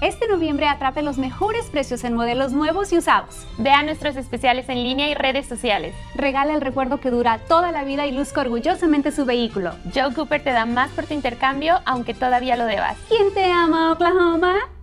Este noviembre atrape los mejores precios en modelos nuevos y usados. Vea nuestros especiales en línea y redes sociales. Regala el recuerdo que dura toda la vida y luzca orgullosamente su vehículo. Joe Cooper te da más por tu intercambio, aunque todavía lo debas. ¿Quién te ama, Oklahoma?